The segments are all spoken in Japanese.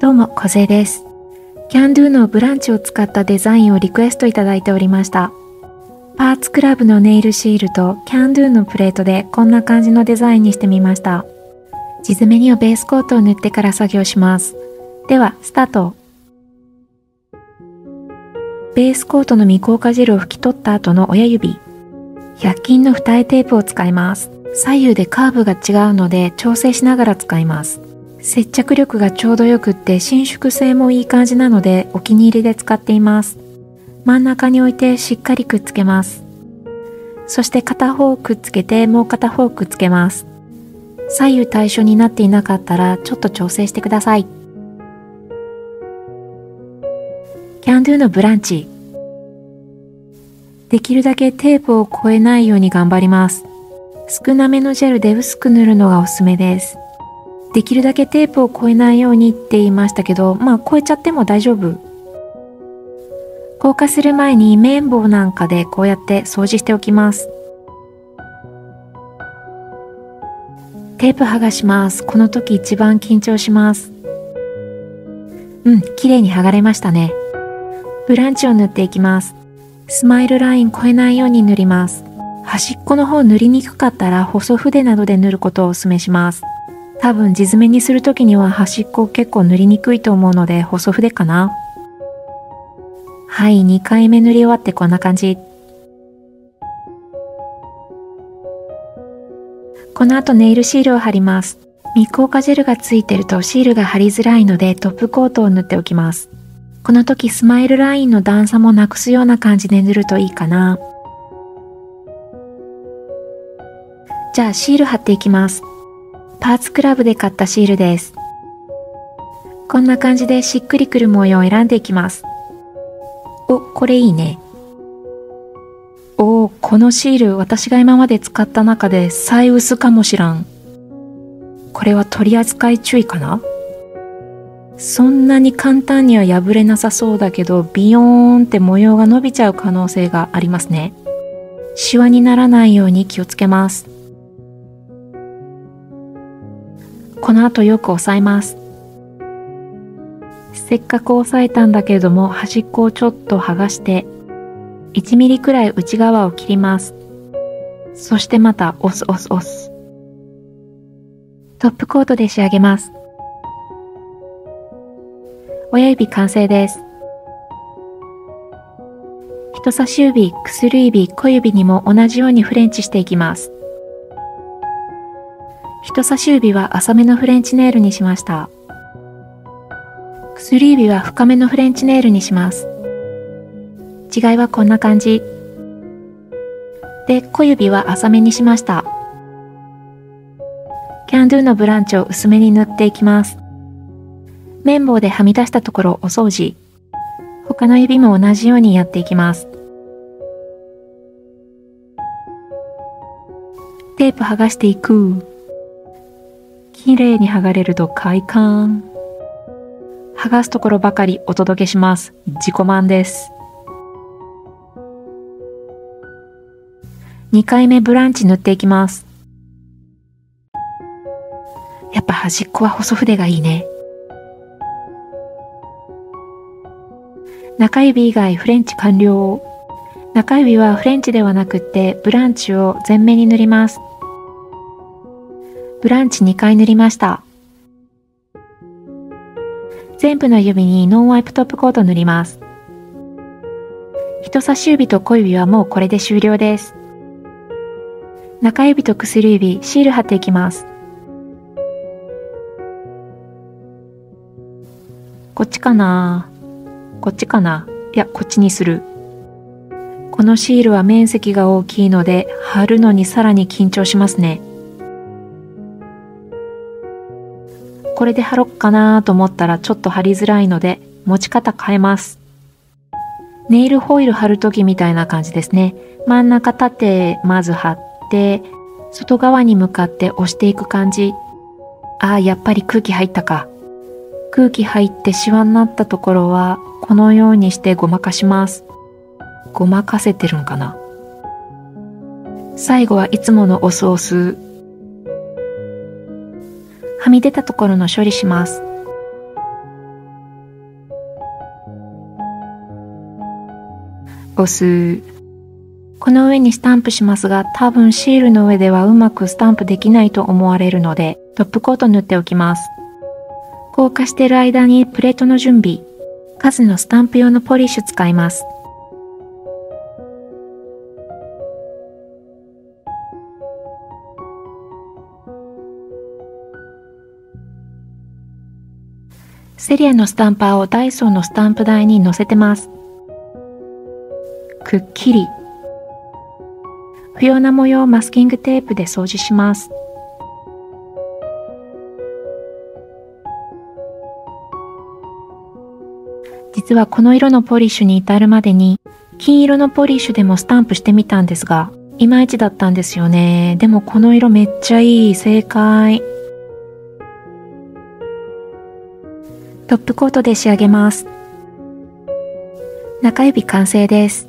どうも、小勢です。キャンドゥのブランチを使ったデザインをリクエストいただいておりました。パーツクラブのネイルシールとキャンドゥのプレートでこんな感じのデザインにしてみました。地詰めにはベースコートを塗ってから作業します。では、スタート。ベースコートの未硬化ジェルを拭き取った後の親指。100均の二重テープを使います。左右でカーブが違うので調整しながら使います。接着力がちょうどよくって伸縮性もいい感じなのでお気に入りで使っています。真ん中に置いてしっかりくっつけます。そして片方くっつけてもう片方くっつけます。左右対称になっていなかったらちょっと調整してください。キャンドゥのブランチ。できるだけテープを超えないように頑張ります。少なめのジェルで薄く塗るのがおすすめです。できるだけテープを超えないようにって言いましたけど、まあ超えちゃっても大丈夫。硬化する前に綿棒なんかでこうやって掃除しておきます。テープ剥がします。この時一番緊張します。うん、綺麗に剥がれましたね。ブランチを塗っていきます。スマイルライン超えないように塗ります。端っこの方塗りにくかったら細筆などで塗ることをお勧めします。多分地詰めにするときには端っこ結構塗りにくいと思うので細筆かな。はい、2回目塗り終わってこんな感じ。この後ネイルシールを貼ります。未硬化ジェルがついてるとシールが貼りづらいのでトップコートを塗っておきます。この時スマイルラインの段差もなくすような感じで塗るといいかな。じゃあシール貼っていきます。パーツクラブで買ったシールです。こんな感じでしっくりくる模様を選んでいきます。お、これいいね。おこのシール私が今まで使った中で最薄かもしらん。これは取り扱い注意かな？そんなに簡単には破れなさそうだけど、ビヨーンって模様が伸びちゃう可能性がありますね。シワにならないように気をつけます。この後よく押さえます。せっかく押さえたんだけれども、端っこをちょっと剥がして、1ミリくらい内側を切ります。そしてまた押す押す押す。トップコートで仕上げます。親指完成です。人差し指、薬指、小指にも同じようにフレンチしていきます。人差し指は浅めのフレンチネイルにしました。薬指は深めのフレンチネイルにします。違いはこんな感じ。で、小指は浅めにしました。キャンドゥのブランチを薄めに塗っていきます。綿棒ではみ出したところお掃除。他の指も同じようにやっていきます。テープ剥がしていく。綺麗に剥がれると快感。剥がすところばかりお届けします。自己満です。2回目ブランチ塗っていきます。やっぱ端っこは細筆がいいね。中指以外フレンチ完了。中指はフレンチではなくてブランチを全面に塗ります。ブランチ2回塗りました。全部の指にノンワイプトップコート塗ります。人差し指と小指はもうこれで終了です。中指と薬指、シール貼っていきます。こっちかな？こっちかな？いや、こっちにする。このシールは面積が大きいので、貼るのにさらに緊張しますね。これで貼ろっかなと思ったらちょっと貼りづらいので、持ち方変えます。ネイルホイル貼るときみたいな感じですね。真ん中縦まず貼って、外側に向かって押していく感じ。ああ、やっぱり空気入ったか。空気入ってシワになったところは、このようにしてごまかします。ごまかせてるんかな最後はいつものおソース。はみ出たところの処理します。押す。この上にスタンプしますが、多分シールの上ではうまくスタンプできないと思われるので、トップコート塗っておきます。硬化してる間にプレートの準備。数のスタンプ用のポリッシュ使います。セリアのスタンパーをダイソーのスタンプ台に載せてます。くっきり。不要な模様をマスキングテープで掃除します。実はこの色のポリッシュに至るまでに金色のポリッシュでもスタンプしてみたんですが、いまいちだったんですよね。でもこの色めっちゃいい。正解。トップコートで仕上げます。中指完成です。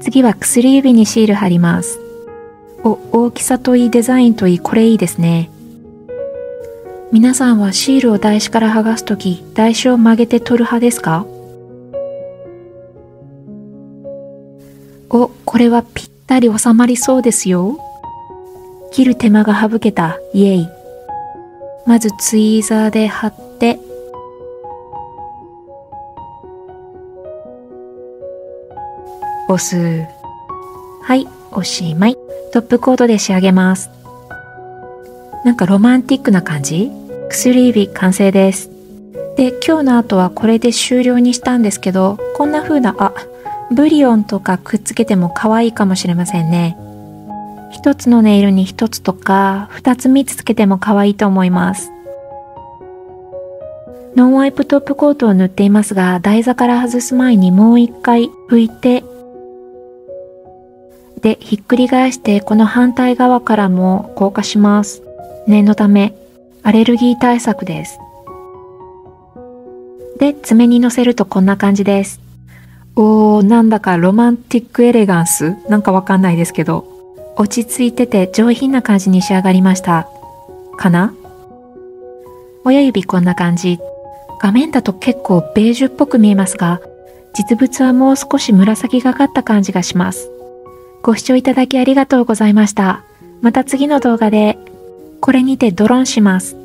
次は薬指にシール貼ります。お、大きさといいデザインといい、これいいですね。皆さんはシールを台紙から剥がすとき、台紙を曲げて取る派ですか？お、これはぴったり収まりそうですよ。切る手間が省けた、イエイ。まずツイーザーで貼って、押す。はい、おしまい。トップコートで仕上げます。なんかロマンティックな感じ？薬指完成です。で、今日の後はこれで終了にしたんですけど、こんな風な、あ、ブリオンとかくっつけても可愛いかもしれませんね。一つのネイルに一つとか、二つ三つつけても可愛いと思います。ノンワイプトップコートを塗っていますが、台座から外す前にもう一回拭いて、で、ひっくり返してこの反対側からも硬化します。念のため、アレルギー対策です。で、爪にのせるとこんな感じです。おー、なんだかロマンティックエレガンスなんかわかんないですけど、落ち着いてて上品な感じに仕上がりました。かな？親指こんな感じ。画面だと結構ベージュっぽく見えますが、実物はもう少し紫がかった感じがします。ご視聴いただきありがとうございました。また次の動画で、これにてドローンします。